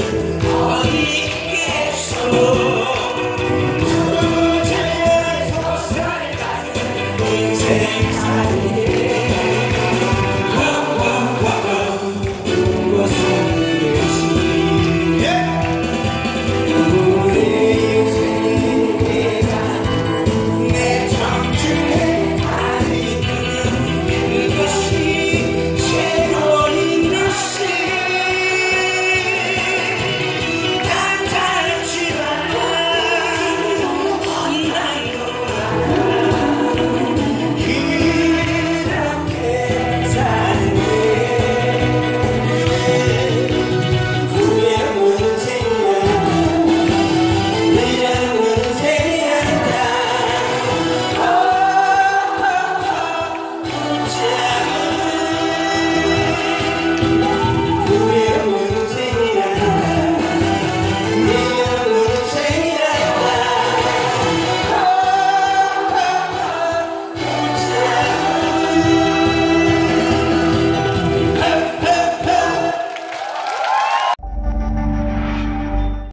Holy